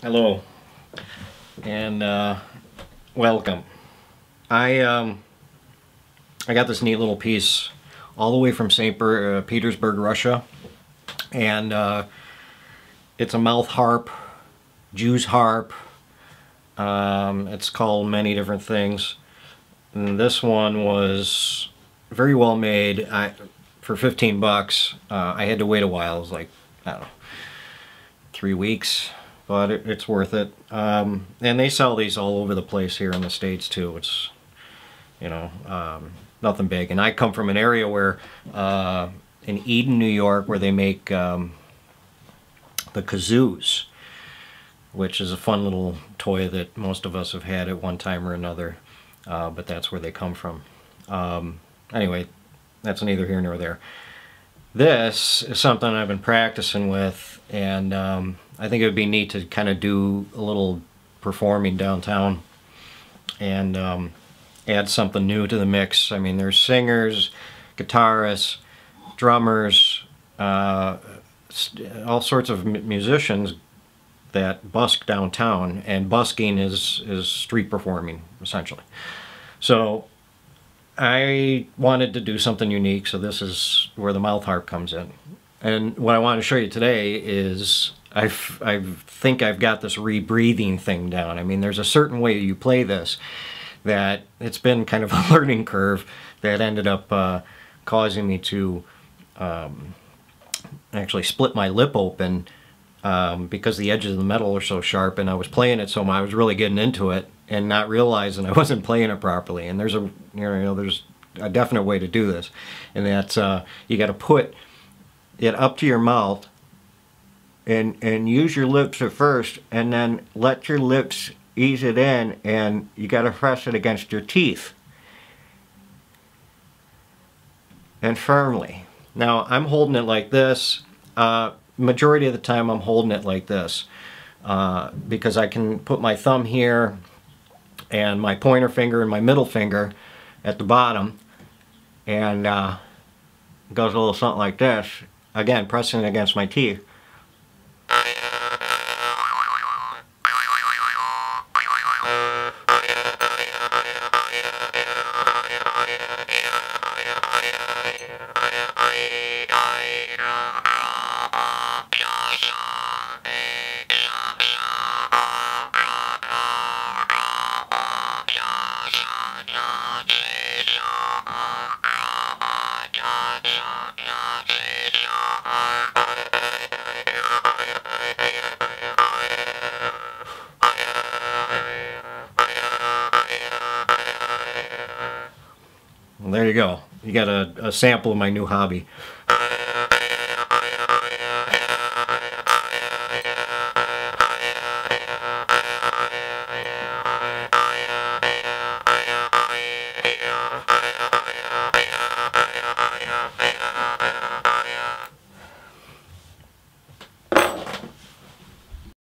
Hello, and uh, welcome. I um, I got this neat little piece all the way from St. uh, Petersburg, Russia, and uh, it's a mouth harp, Jew's harp. Um, it's called many different things. And this one was very well made. I for 15 bucks. Uh, I had to wait a while. It was like I don't know, three weeks but it, it's worth it. Um, and they sell these all over the place here in the States too. It's, you know, um, nothing big. And I come from an area where, uh, in Eden, New York, where they make um, the kazoos, which is a fun little toy that most of us have had at one time or another. Uh, but that's where they come from. Um, anyway, that's neither here nor there. This is something I've been practicing with, and um, I think it would be neat to kind of do a little performing downtown and um, add something new to the mix. I mean, there's singers, guitarists, drummers, uh, all sorts of musicians that busk downtown, and busking is is street performing essentially. So I wanted to do something unique, so this is where the mouth harp comes in. And what I want to show you today is I I think I've got this rebreathing thing down. I mean, there's a certain way you play this that it's been kind of a learning curve that ended up uh, causing me to um, actually split my lip open um, because the edges of the metal are so sharp and I was playing it so much, I was really getting into it and not realizing I wasn't playing it properly. And there's a, you know, there's a definite way to do this. And that's, uh, you got to put it up to your mouth and and use your lips at first and then let your lips ease it in and you got to press it against your teeth. And firmly. Now I'm holding it like this. Uh, majority of the time I'm holding it like this uh, because I can put my thumb here and my pointer finger and my middle finger at the bottom and uh, goes a little something like this. Again pressing it against my teeth Well, there you go. You got a, a sample of my new hobby.